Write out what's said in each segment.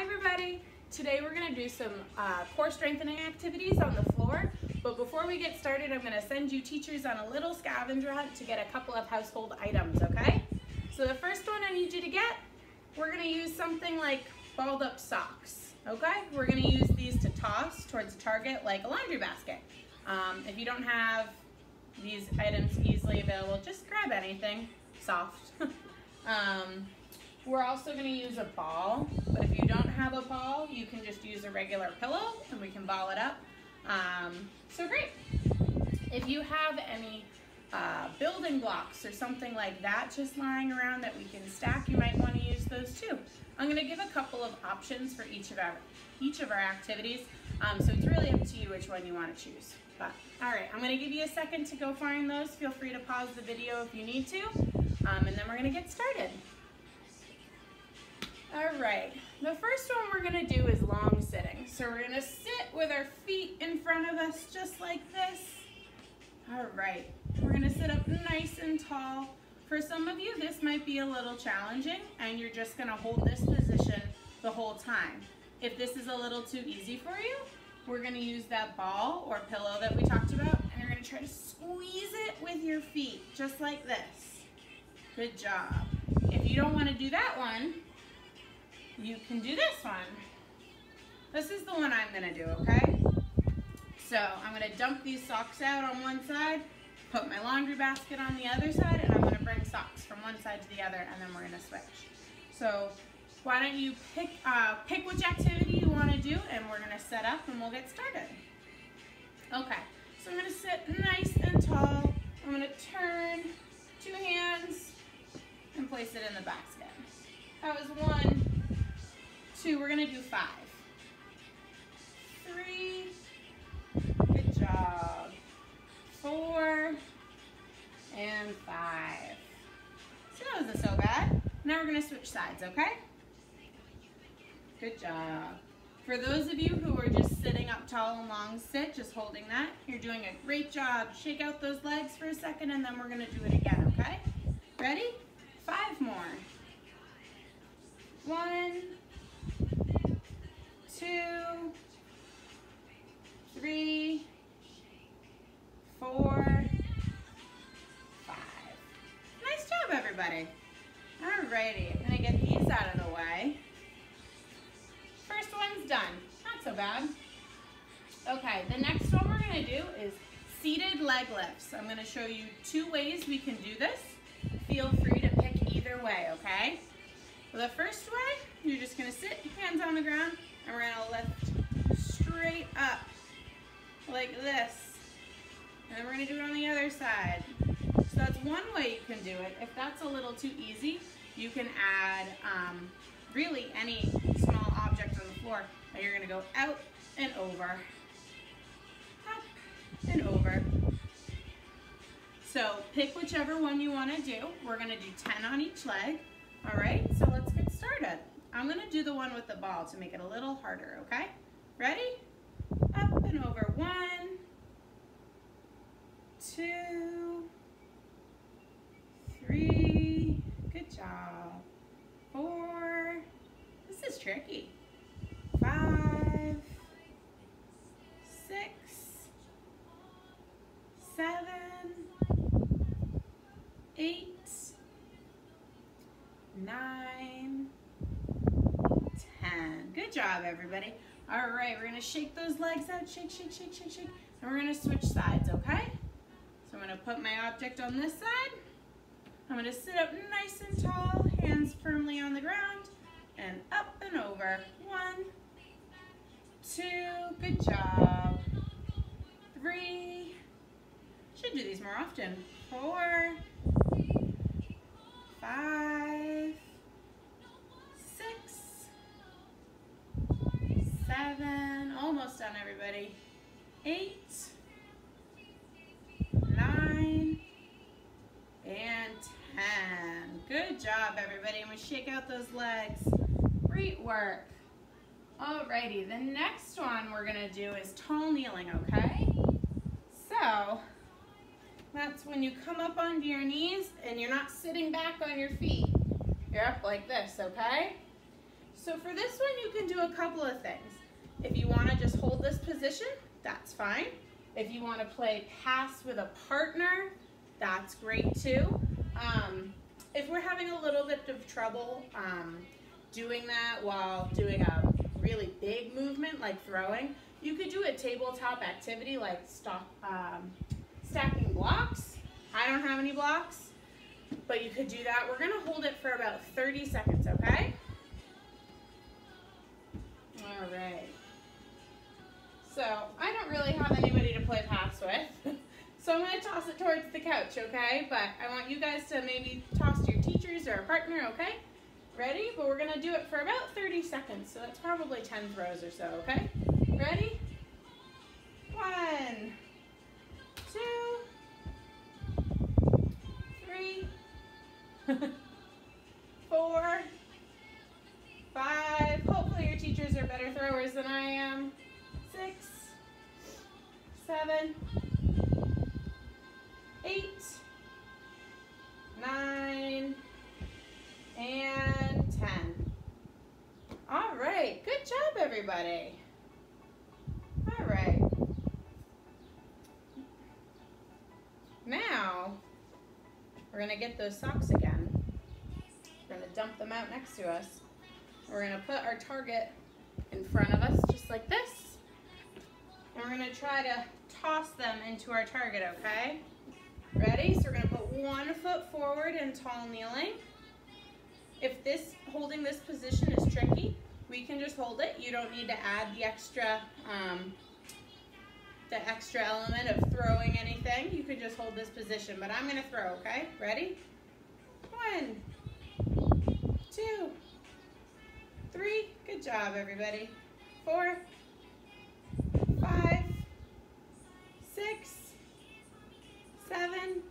Hi everybody! Today we're going to do some uh, core strengthening activities on the floor, but before we get started I'm going to send you teachers on a little scavenger hunt to get a couple of household items, okay? So the first one I need you to get, we're going to use something like balled up socks, okay? We're going to use these to toss towards a target like a laundry basket. Um, if you don't have these items easily available, just grab anything soft. um, we're also going to use a ball, but if you don't have a ball, you can just use a regular pillow and we can ball it up. Um, so great. If you have any uh, building blocks or something like that just lying around that we can stack, you might want to use those too. I'm going to give a couple of options for each of our each of our activities, um, so it's really up to you which one you want to choose. But all right, I'm going to give you a second to go find those. Feel free to pause the video if you need to, um, and then we're going to get started. All right, the first one we're gonna do is long sitting. So we're gonna sit with our feet in front of us just like this. All right, we're gonna sit up nice and tall. For some of you, this might be a little challenging and you're just gonna hold this position the whole time. If this is a little too easy for you, we're gonna use that ball or pillow that we talked about and you're gonna try to squeeze it with your feet, just like this. Good job. If you don't wanna do that one, you can do this one. This is the one I'm gonna do, okay? So I'm gonna dump these socks out on one side, put my laundry basket on the other side, and I'm gonna bring socks from one side to the other, and then we're gonna switch. So why don't you pick, uh, pick which activity you wanna do, and we're gonna set up and we'll get started. Okay, so I'm gonna sit nice and tall. I'm gonna turn two hands and place it in the basket. That was one, two, we're gonna do five. Three, good job. Four, and five. So that wasn't so bad. Now we're gonna switch sides, okay? Good job. For those of you who are just sitting up tall and long sit, just holding that, you're doing a great job. Shake out those legs for a second and then we're gonna do it again, okay? Ready? Five more. One, two, three, four, five. Nice job, everybody. Alrighty, I'm gonna get these out of the way. First one's done, not so bad. Okay, the next one we're gonna do is seated leg lifts. I'm gonna show you two ways we can do this. Feel free to pick either way, okay? the first way, you're just gonna sit, hands on the ground, and we're gonna lift straight up like this. And then we're gonna do it on the other side. So that's one way you can do it. If that's a little too easy, you can add um, really any small object on the floor. And you're gonna go out and over, up and over. So pick whichever one you wanna do. We're gonna do 10 on each leg. All right, so let's get started. I'm gonna do the one with the ball to make it a little harder, okay? Ready? Up and over, one, two, three, good job, four, this is tricky, five, six, seven, eight, nine, 10. Good job, everybody. All right, we're gonna shake those legs out, shake, shake, shake, shake, shake. And we're gonna switch sides, okay? So I'm gonna put my object on this side. I'm gonna sit up nice and tall, hands firmly on the ground, and up and over. One, two, good job. Three, should do these more often. Four, five, seven, almost done everybody, eight, nine, and 10. Good job everybody. I'm gonna shake out those legs. Great work. Alrighty, the next one we're gonna do is tall kneeling, okay? So, that's when you come up onto your knees and you're not sitting back on your feet. You're up like this, okay? So for this one, you can do a couple of things. If you want to just hold this position, that's fine. If you want to play pass with a partner, that's great too. Um, if we're having a little bit of trouble um, doing that while doing a really big movement like throwing, you could do a tabletop activity like stock, um, stacking blocks. I don't have any blocks, but you could do that. We're gonna hold it for about 30 seconds, okay? All right. So I don't really have anybody to play pass with. so I'm gonna toss it towards the couch, okay? But I want you guys to maybe toss to your teachers or a partner, okay? Ready? But we're gonna do it for about 30 seconds. So that's probably 10 throws or so, okay? Ready? One, two, three, four, five. Hopefully your teachers are better throwers than I seven, eight, nine, and 10. All right, good job everybody. All right. Now, we're gonna get those socks again. We're gonna dump them out next to us. We're gonna put our target in front of us, just like this. And we're gonna try to toss them into our target, okay? Ready? So we're gonna put one foot forward in tall kneeling. If this holding this position is tricky, we can just hold it. You don't need to add the extra um, the extra element of throwing anything. You can just hold this position, but I'm gonna throw, okay? Ready? One, two, three, good job everybody. Four, five, six, seven,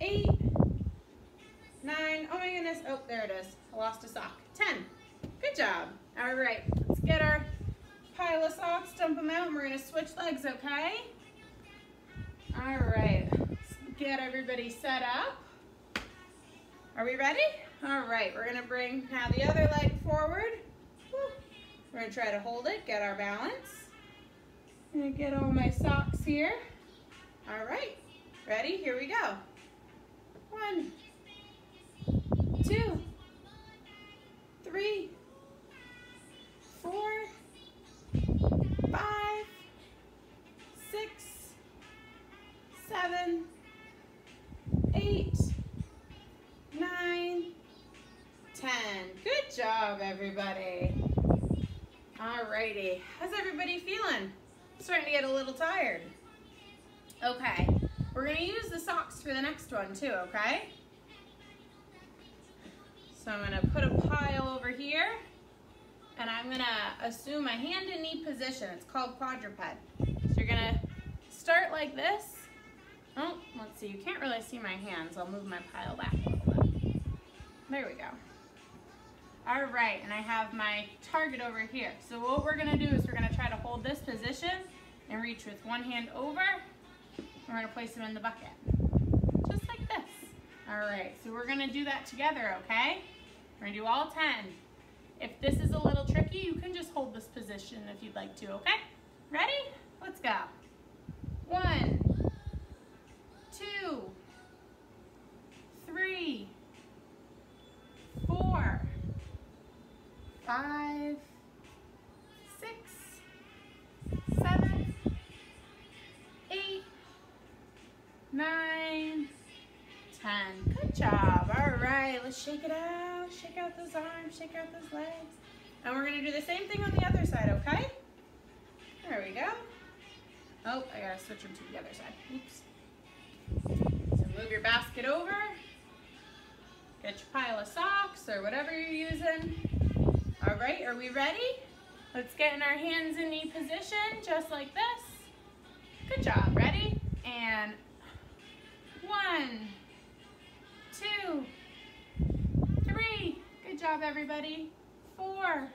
eight, nine, oh my goodness, oh there it is, I lost a sock. Ten, good job. All right, let's get our pile of socks, dump them out, and we're gonna switch legs, okay? All right, let's get everybody set up. Are we ready? All right, we're gonna bring now the other leg forward. We're gonna try to hold it, get our balance. I'm gonna get all my socks here. All right, ready? Here we go. One, two, three, four, five, six, seven, eight, nine, ten. Good job, everybody. Alrighty, how's everybody feeling? Starting to get a little tired. Okay, we're gonna use the socks for the next one too, okay? So I'm gonna put a pile over here and I'm gonna assume a hand and knee position. It's called quadruped. So you're gonna start like this. Oh, let's see, you can't really see my hands. I'll move my pile back a little bit. There we go. All right, and I have my target over here. So what we're gonna do is we're gonna try to hold this position and reach with one hand over. We're gonna place them in the bucket, just like this. All right, so we're gonna do that together, okay? We're gonna do all 10. If this is a little tricky, you can just hold this position if you'd like to, okay? Ready? Let's go. One, nine, ten. Good job. All right, let's shake it out shake out those arms, shake out those legs. And we're gonna do the same thing on the other side, okay? There we go. Oh, I gotta switch them to the other side. Oops. So move your basket over. Get your pile of socks or whatever you're using. All right, are we ready? Let's get in our hands and knee position, just like this. Good job, ready? And one, two, Three. Good job, everybody. Four.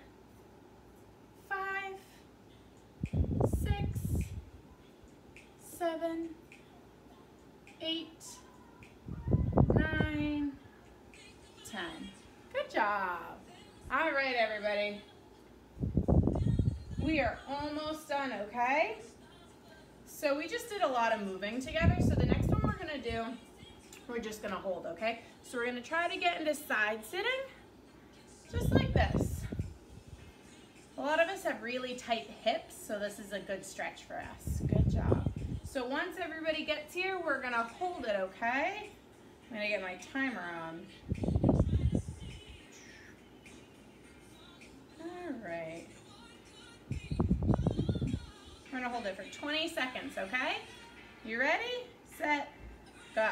Five. Six. Seven. Eight. Nine. Ten. Good job. All right, everybody. We are almost done, okay? So we just did a lot of moving together. So gonna do, we're just gonna hold, okay? So we're gonna try to get into side sitting, just like this. A lot of us have really tight hips, so this is a good stretch for us. Good job. So once everybody gets here, we're gonna hold it, okay? I'm gonna get my timer on. All right. We're gonna hold it for 20 seconds, okay? You ready? Set, go.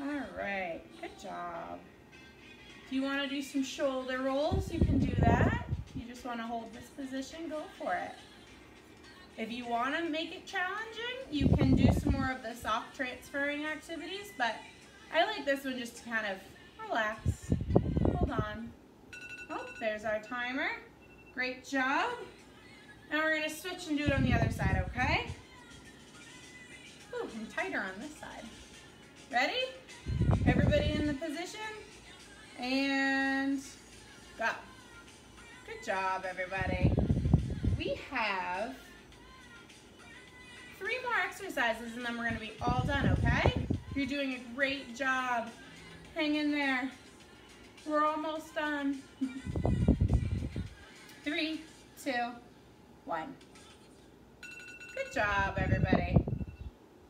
All right, good job. If you wanna do some shoulder rolls, you can do that. You just wanna hold this position, go for it. If you wanna make it challenging, you can do some more of the soft transferring activities, but I like this one just to kind of relax. Hold on. Oh, there's our timer. Great job. Now we're gonna switch and do it on the other side, okay? I'm tighter on this side. Ready? Everybody in the position? And go. Good job, everybody. We have three more exercises and then we're gonna be all done, okay? You're doing a great job. Hang in there. We're almost done. Three, two, one. Good job, everybody.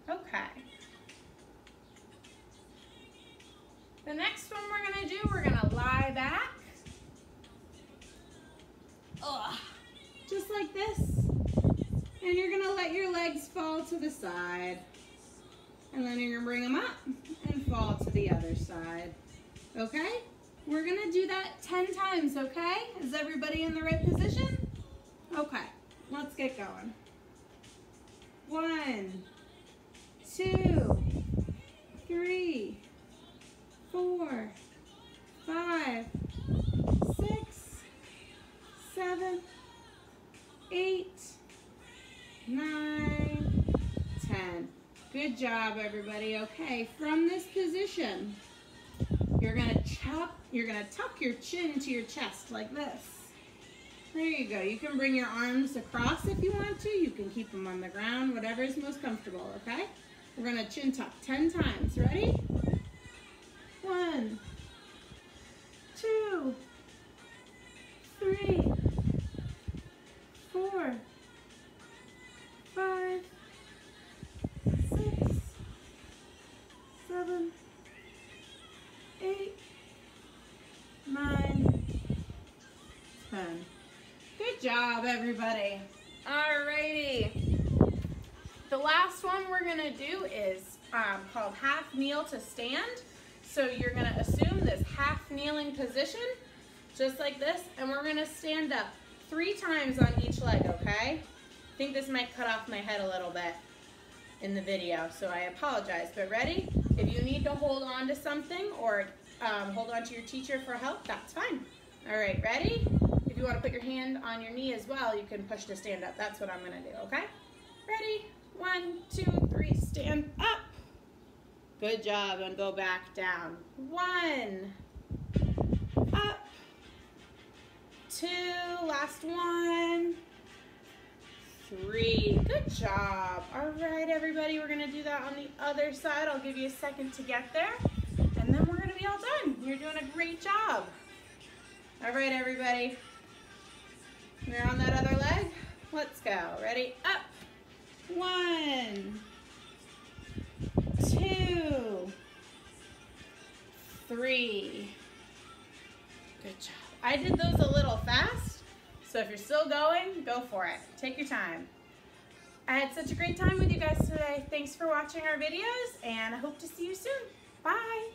Okay. The next one we're gonna do, we're gonna lie back. Ugh. Just like this. And you're gonna let your legs fall to the side. And then you're gonna bring them up and fall to the other side. Okay? We're gonna do that 10 times, okay? Is everybody in the right position? Okay. Let's get going. One, two, three, four, five, six, seven, eight, nine, ten. Good job, everybody. Okay, from this position, you're gonna chop, you're gonna tuck your chin into your chest like this. There you go. You can bring your arms across if you want to. You can keep them on the ground, whatever is most comfortable, okay? We're to chin tuck 10 times. Ready? One, two, three, four, five, six, seven, eight, nine, ten. Good job, everybody. Alrighty. The last one we're gonna do is um, called half kneel to stand. So you're gonna assume this half kneeling position, just like this, and we're gonna stand up three times on each leg, okay? I think this might cut off my head a little bit in the video, so I apologize. But ready? If you need to hold on to something or um, hold on to your teacher for help, that's fine. All right, ready? If you want to put your hand on your knee as well, you can push to stand up. That's what I'm to do, okay? Ready? One, two, three, stand up. Good job, and go back down. One, up, two, last one, three. Good job. All right, everybody, we're gonna do that on the other side. I'll give you a second to get there, and then we're gonna be all done. You're doing a great job. All right, everybody. We're on that other leg. Let's go. Ready? Up. One, two, three. Good job. I did those a little fast, so if you're still going, go for it. Take your time. I had such a great time with you guys today. Thanks for watching our videos, and I hope to see you soon. Bye.